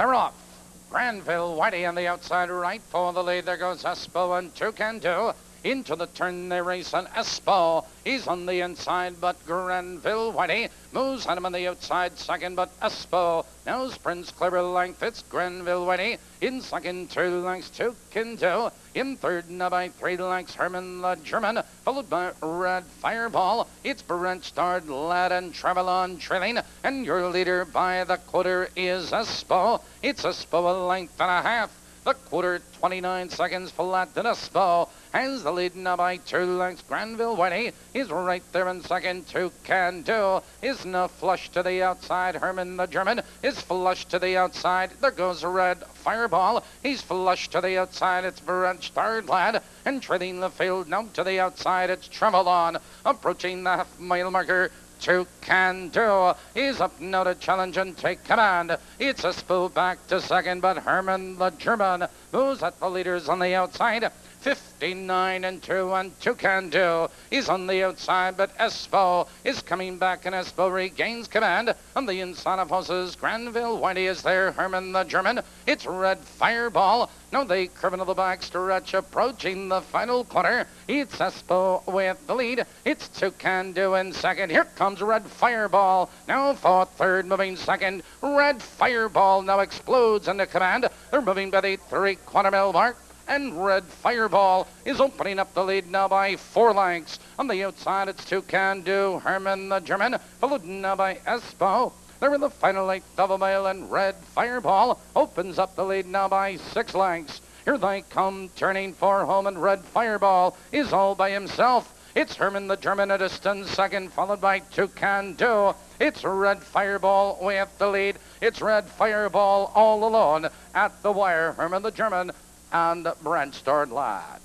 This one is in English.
They're off. Granville Whitey on the outside right for the lead. There goes Espo and Two Can Do. Into the turn they race and Espo. He's on the inside, but Granville Whitey moves at him on the outside second, but Espo now sprints clever length. It's Granville Whitey in second, two lengths, Two Can Do. In third, now by three lengths, Herman the German, followed by Red Fireball. It's Brent Starred Lad and Travel on trailing, and your leader by the quarter is Espo. It's Espo a length and a half. The quarter, 29 seconds flat to Espo. Has the lead now by two lengths. Granville Whitey is right there in second. Two Can Do is now flush to the outside. Herman the German is flush to the outside. There goes a Red Fireball. He's flush to the outside. It's Brent Starred Lad. And trailing the field now to the outside. It's Travel Approaching the half mile marker. Two Can Do He's up now to challenge and take command. It's Espo back to second, but Herman the German moves at the leaders on the outside. 59 and 2 and Two Can Do. He's on the outside, but Espo is coming back and Espo regains command. On the inside of horses, Granville Whitey is there. Herman the German. It's Red Fireball. Now they curve into the back stretch, approaching the final corner. It's Espo with the lead. It's Two Can Do in second. Here comes Red Fireball. Now for third, moving second. Red Fireball now explodes into command. They're moving by the three-quarter mile mark and Red Fireball is opening up the lead now by four lengths. On the outside, it's Two Can Do, Herman the German, followed now by Espo. They're in the final eighth double mile, and Red Fireball opens up the lead now by six lengths. Here they come, turning for home, and Red Fireball is all by himself. It's Herman the German at a stun second, followed by Two Can Do. It's Red Fireball with the lead. It's Red Fireball all alone at the wire. Herman the German and Brent Starred Lad.